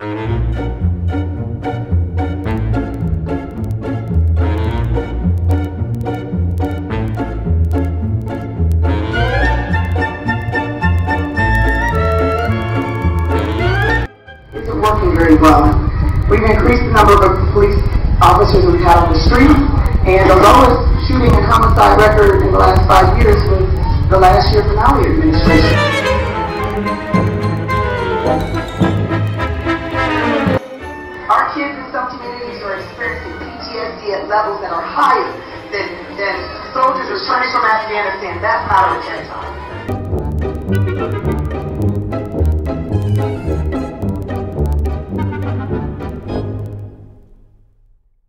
working very well. We've increased the number of police officers we've had on the street, and the lowest shooting and homicide record in the last five years was the last year finale administration. Our kids in some communities are experiencing PTSD at levels that are higher than, than soldiers returning from Afghanistan. That's not a return time.